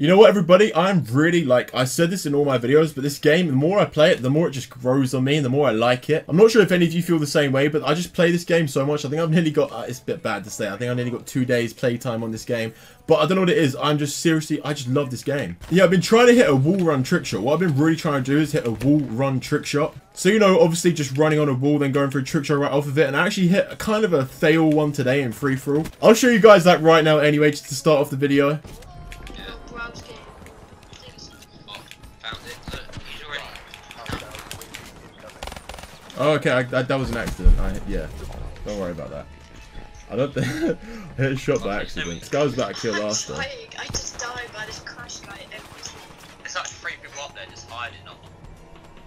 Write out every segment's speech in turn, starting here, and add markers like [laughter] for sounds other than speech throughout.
You know what, everybody? I'm really, like, I said this in all my videos, but this game, the more I play it, the more it just grows on me, and the more I like it. I'm not sure if any of you feel the same way, but I just play this game so much. I think I've nearly got, uh, it's a bit bad to say, I think I've nearly got two days playtime on this game. But I don't know what it is. I'm just seriously, I just love this game. Yeah, I've been trying to hit a wall run trick shot. What I've been really trying to do is hit a wall run trick shot. So, you know, obviously just running on a wall, then going for a trick shot right off of it. And I actually hit a kind of a fail one today in free for all. I'll show you guys that right now anyway, just to start off the video. Oh, okay, I, I, that was an accident. I, yeah, don't worry about that. I don't think [laughs] I hit a shot by accident. This guy was about to kill last time. I just died by this crash guy every There's like three people up there just hiding on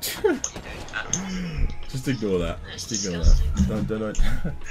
[laughs] Just ignore that. Just ignore that. Don't, don't, don't. [laughs]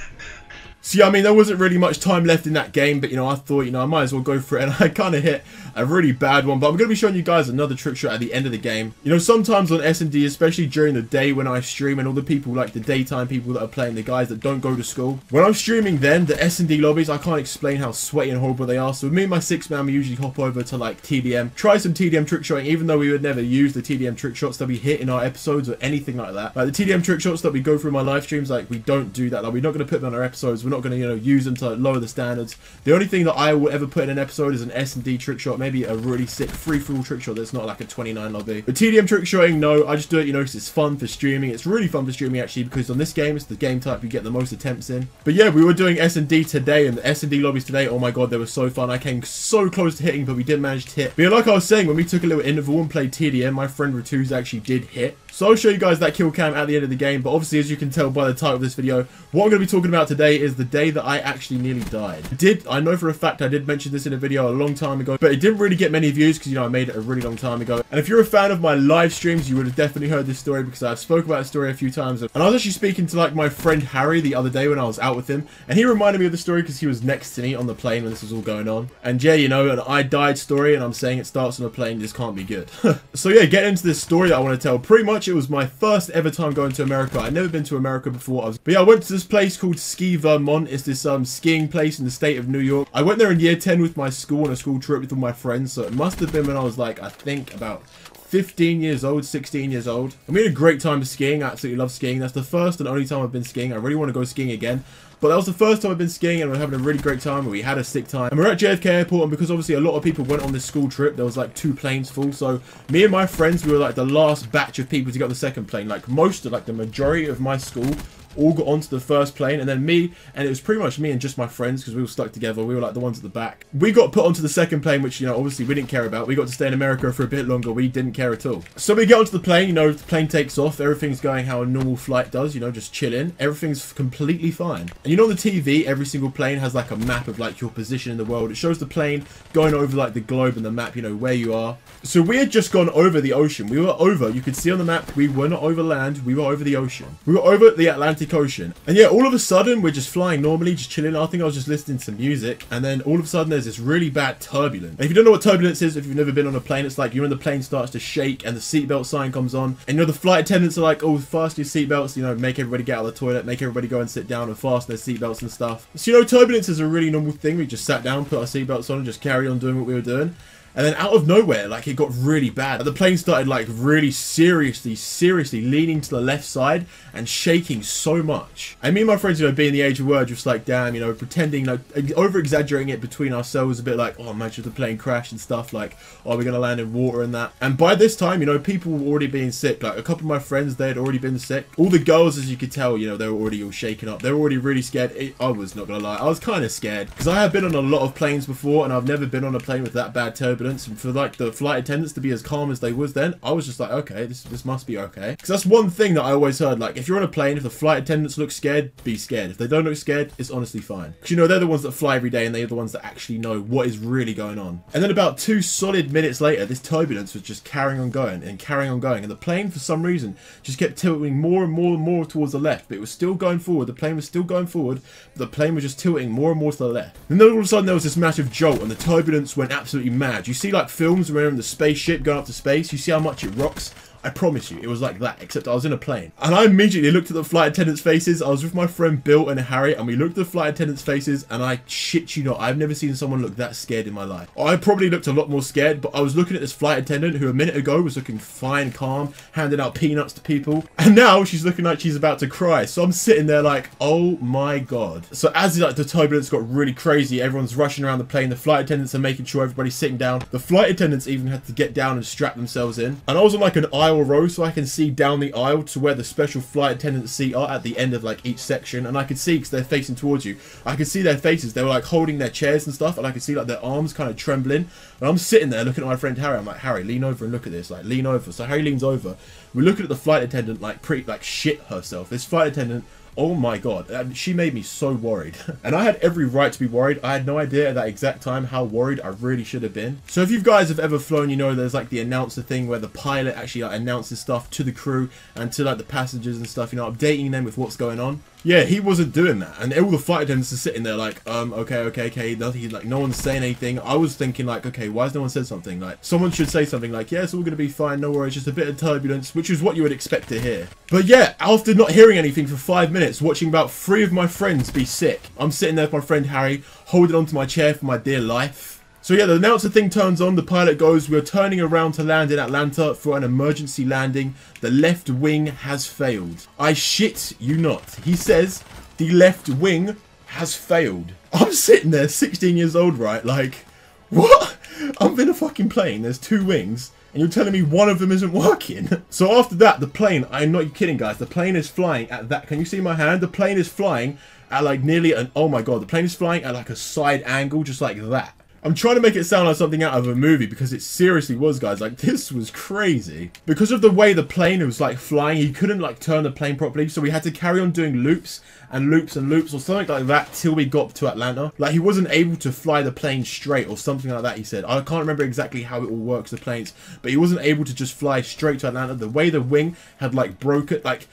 So yeah, I mean, there wasn't really much time left in that game, but you know, I thought, you know, I might as well go for it, and I kind of hit a really bad one. But I'm going to be showing you guys another trick shot at the end of the game. You know, sometimes on S&D, especially during the day when I stream, and all the people, like the daytime people that are playing, the guys that don't go to school. When I'm streaming then, the S&D lobbies, I can't explain how sweaty and horrible they are. So me and my six man, we usually hop over to like TDM, try some TDM trick shotting, even though we would never use the TDM trick shots that we hit in our episodes or anything like that. Like the TDM trick shots that we go through my live streams, like we don't do that. Like we're not going to put them on our episodes. We're not going to, you know, use them to lower the standards. The only thing that I will ever put in an episode is an S&D trick shot, maybe a really sick free-for-all trick shot that's not like a 29 lobby. But TDM trick shotting, no, I just do it, you know, because it's fun for streaming. It's really fun for streaming, actually, because on this game, it's the game type you get the most attempts in. But yeah, we were doing S&D today, and the S&D lobbies today, oh my god, they were so fun. I came so close to hitting, but we didn't manage to hit. But yeah, like I was saying, when we took a little interval and played TDM, my friend Ratuz actually did hit. So I'll show you guys that kill cam at the end of the game, but obviously as you can tell by the title of this video, what I'm going to be talking about today is the day that I actually nearly died. I did, I know for a fact I did mention this in a video a long time ago, but it didn't really get many views because, you know, I made it a really long time ago. And if you're a fan of my live streams, you would have definitely heard this story because I've spoke about the story a few times. And I was actually speaking to like my friend Harry the other day when I was out with him, and he reminded me of the story because he was next to me on the plane when this was all going on. And yeah, you know, an I died story, and I'm saying it starts on a plane, this can't be good. [laughs] so yeah, getting into this story that I want to tell, pretty much it was my first ever time going to America. I'd never been to America before. I was, but yeah, I went to this place called Ski Vermont. It's this um skiing place in the state of New York. I went there in year 10 with my school on a school trip with all my friends. So it must have been when I was like, I think about 15 years old, 16 years old. We had a great time skiing. I absolutely love skiing. That's the first and only time I've been skiing. I really want to go skiing again. But that was the first time I've been skiing and we are having a really great time and we had a sick time. And we're at JFK Airport and because obviously a lot of people went on this school trip, there was like two planes full. So me and my friends, we were like the last batch of people to get on the second plane. Like most of like the majority of my school all got onto the first plane and then me and it was pretty much me and just my friends because we were stuck together. We were like the ones at the back. We got put onto the second plane which you know obviously we didn't care about. We got to stay in america for a bit longer. We didn't care at all. So we get onto the plane you know the plane takes off. Everything's going how a normal flight does you know just chilling. Everything's completely fine. And you know on the tv every single plane has like a map of like your position in the world. It shows the plane going over like the globe and the map you know where you are. So we had just gone over the ocean. We were over you could see on the map we were not over land. We were over the ocean. We were over the atlantic Atlantic Ocean. And yeah, all of a sudden, we're just flying normally, just chilling. I think I was just listening to some music. And then all of a sudden, there's this really bad turbulence. And if you don't know what turbulence is, if you've never been on a plane, it's like, you know, the plane starts to shake and the seatbelt sign comes on. And you know, the flight attendants are like, oh, fasten your seatbelts, you know, make everybody get out of the toilet, make everybody go and sit down and fasten their seatbelts and stuff. So, you know, turbulence is a really normal thing. We just sat down, put our seatbelts on, and just carry on doing what we were doing. And then out of nowhere, like it got really bad. The plane started like really seriously, seriously leaning to the left side and shaking so much. And me and my friends, you know, being the age of words, just like, damn, you know, pretending, like, over exaggerating it between ourselves a bit like, oh, imagine the plane crash and stuff, like, oh, we're going to land in water and that. And by this time, you know, people were already being sick. Like, a couple of my friends, they had already been sick. All the girls, as you could tell, you know, they were already all shaken up. They were already really scared. It, I was not going to lie. I was kind of scared because I have been on a lot of planes before and I've never been on a plane with that bad turbulence. And for like the flight attendants to be as calm as they was then, I was just like, okay, this, this must be okay. Because that's one thing that I always heard. Like, if you're on a plane, if the flight attendants look scared, be scared. If they don't look scared, it's honestly fine. Because, you know, they're the ones that fly every day and they're the ones that actually know what is really going on. And then about two solid minutes later, this turbulence was just carrying on going and carrying on going. And the plane, for some reason, just kept tilting more and more and more towards the left. But it was still going forward. The plane was still going forward. The plane was just tilting more and more to the left. And then all of a sudden, there was this massive jolt and the turbulence went absolutely mad. You see, like, films where in the spaceship going up to space, you see how much it rocks? I promise you, it was like that, except I was in a plane. And I immediately looked at the flight attendants' faces. I was with my friend Bill and Harry, and we looked at the flight attendants' faces, and I shit you not, I've never seen someone look that scared in my life. I probably looked a lot more scared, but I was looking at this flight attendant who a minute ago was looking fine, calm, handing out peanuts to people, and now she's looking like she's about to cry. So I'm sitting there like, oh my god. So as like the turbulence got really crazy, everyone's rushing around the plane, the flight attendants are making sure everybody's sitting down. The flight attendants even had to get down and strap themselves in. And I was on like an aisle row, so I can see down the aisle to where the special flight attendant seat are at the end of like each section. And I could see because they're facing towards you. I could see their faces. They were like holding their chairs and stuff, and I could see like their arms kind of trembling. And I'm sitting there looking at my friend Harry. I'm like, Harry, lean over and look at this. Like, lean over. So Harry leans over. We're looking at the flight attendant like pretty like shit herself. This flight attendant Oh my god, and she made me so worried. [laughs] and I had every right to be worried. I had no idea at that exact time how worried I really should have been. So if you guys have ever flown, you know there's like the announcer thing where the pilot actually like, announces stuff to the crew and to like the passengers and stuff, you know, updating them with what's going on. Yeah, he wasn't doing that, and all the flight attendants are sitting there like, um, okay, okay, okay, nothing, like, no one's saying anything. I was thinking like, okay, why has no one said something? Like, someone should say something like, yeah, it's all gonna be fine, no worries, just a bit of turbulence, which is what you would expect to hear. But yeah, after not hearing anything for five minutes, watching about three of my friends be sick, I'm sitting there with my friend Harry, holding onto my chair for my dear life. So yeah, the announcer thing turns on, the pilot goes, we're turning around to land in Atlanta for an emergency landing. The left wing has failed. I shit you not. He says, the left wing has failed. [laughs] I'm sitting there, 16 years old, right? Like, what? I'm in a fucking plane, there's two wings, and you're telling me one of them isn't working? [laughs] so after that, the plane, I'm not kidding guys, the plane is flying at that, can you see my hand? The plane is flying at like nearly an, oh my god, the plane is flying at like a side angle, just like that. I'm trying to make it sound like something out of a movie because it seriously was, guys. Like, this was crazy. Because of the way the plane was, like, flying, he couldn't, like, turn the plane properly. So we had to carry on doing loops and loops and loops or something like that till we got to Atlanta. Like, he wasn't able to fly the plane straight or something like that, he said. I can't remember exactly how it all works, the planes. But he wasn't able to just fly straight to Atlanta. The way the wing had, like, broke it, like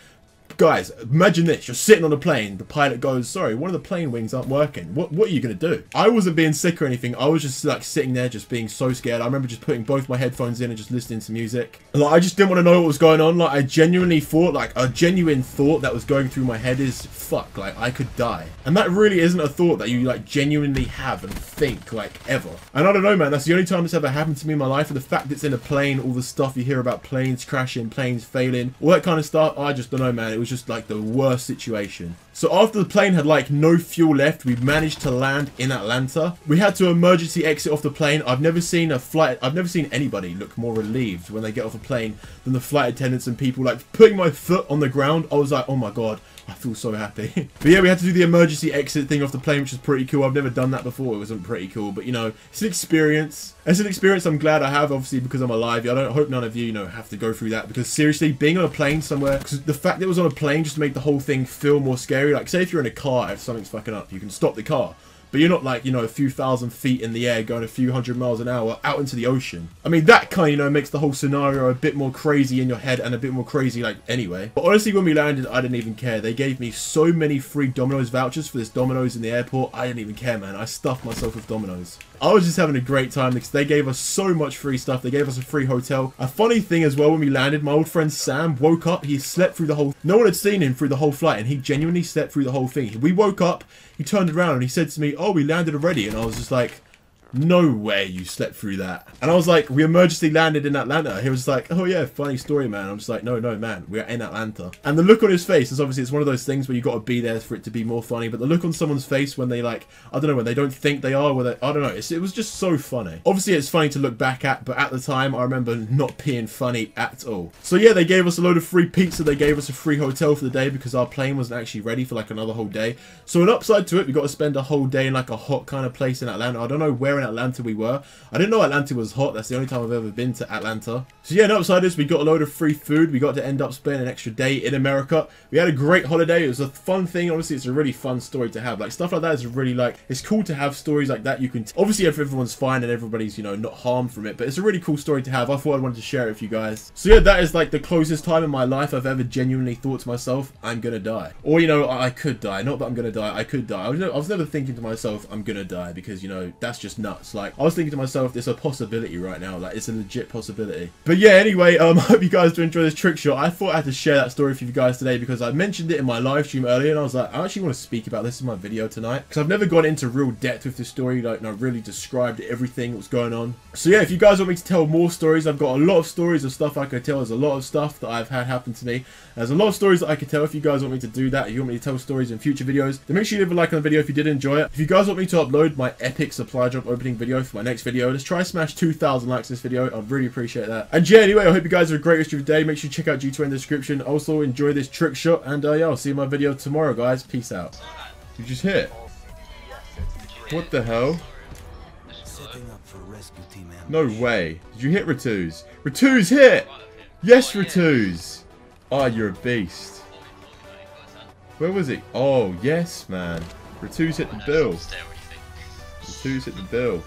guys, imagine this. You're sitting on a plane. The pilot goes, sorry, one of the plane wings aren't working. What, what are you going to do? I wasn't being sick or anything. I was just like sitting there just being so scared. I remember just putting both my headphones in and just listening to music. Like, I just didn't want to know what was going on. Like, I genuinely thought, like, a genuine thought that was going through my head is, fuck, like, I could die. And that really isn't a thought that you, like, genuinely have and think, like, ever. And I don't know, man. That's the only time it's ever happened to me in my life. And the fact it's in a plane, all the stuff you hear about planes crashing, planes failing, all that kind of stuff, I just don't know, man. It was just, like, the worst worst situation. So after the plane had like no fuel left, we managed to land in Atlanta. We had to emergency exit off the plane. I've never seen a flight, I've never seen anybody look more relieved when they get off a plane than the flight attendants and people like putting my foot on the ground. I was like, oh my God, I feel so happy. [laughs] but yeah, we had to do the emergency exit thing off the plane, which is pretty cool. I've never done that before. It wasn't pretty cool, but you know, it's an experience. It's an experience I'm glad I have, obviously, because I'm alive. I don't hope none of you, you know, have to go through that. Because seriously, being on a plane somewhere, because the fact that it was on a plane just made the whole thing feel more scary. Like, say if you're in a car, if something's fucking up, you can stop the car. But you're not like, you know, a few thousand feet in the air going a few hundred miles an hour out into the ocean. I mean, that kind of, you know, makes the whole scenario a bit more crazy in your head and a bit more crazy, like, anyway. But honestly, when we landed, I didn't even care. They gave me so many free Domino's vouchers for this Domino's in the airport. I didn't even care, man. I stuffed myself with Domino's. I was just having a great time because they gave us so much free stuff. They gave us a free hotel. A funny thing as well, when we landed, my old friend Sam woke up. He slept through the whole... No one had seen him through the whole flight, and he genuinely slept through the whole thing. We woke up, he turned around, and he said to me, oh, we landed already. And I was just like, no way you slept through that. And I was like, we emergency landed in Atlanta. He was like, oh yeah, funny story, man. I'm just like, no, no, man, we're in Atlanta. And the look on his face is obviously, it's one of those things where you got to be there for it to be more funny. But the look on someone's face when they like, I don't know, when they don't think they are, whether, I don't know. it was just so funny. Obviously, it's funny to look back at, but at the time, I remember not being funny at all. So yeah, they gave us a load of free pizza. They gave us a free hotel for the day because our plane wasn't actually ready for like another whole day. So an upside to it, we got to spend a whole day in like a hot kind of place in Atlanta. I don't know where in Atlanta we were. I didn't know Atlanta was hot. That's the only time I've ever been to Atlanta. So yeah, no upside we got a load of free food. We got to end up spending an extra day in America. We had a great holiday. It was a fun thing. Honestly, it's a really fun story to have. Like stuff like that is really like it's cool to have stories like that. You can obviously if everyone's fine and everybody's you know not harmed from it, but it's a really cool story to have. I thought I wanted to share it with you guys. So yeah, that is like the closest time in my life I've ever genuinely thought to myself, I'm gonna die, or you know I, I could die. Not that I'm gonna die. I could die. I was, I was never thinking to myself, I'm gonna die because you know that's just nuts. Like, I was thinking to myself, there's a possibility right now. Like, it's a legit possibility. But yeah, anyway, um, [laughs] I hope you guys do enjoy this trick shot. I thought I had to share that story with you guys today because I mentioned it in my live stream earlier and I was like, I actually want to speak about this in my video tonight because I've never gone into real depth with this story. Like, and I really described everything that was going on. So yeah, if you guys want me to tell more stories, I've got a lot of stories of stuff I could tell. There's a lot of stuff that I've had happen to me. There's a lot of stories that I could tell. If you guys want me to do that, if you want me to tell stories in future videos, then make sure you leave a like on the video if you did enjoy it. If you guys want me to upload my epic supply drop opening video for my next video, let's try smash 2,000 likes this video. I'd really appreciate that. And yeah, anyway, I hope you guys have a great rest of your day. Make sure you check out G2 in the description. Also, enjoy this trick shot. And uh, yeah, I'll see you in my video tomorrow, guys. Peace out. You just hit. What the hell? Setting up for rescue team No way. Did you hit Ratuz? Ratuz hit! Yes, Ratuz! Oh, you're a beast. Where was it? Oh, yes, man. Ratuz hit the bill. Ratuz hit the bill.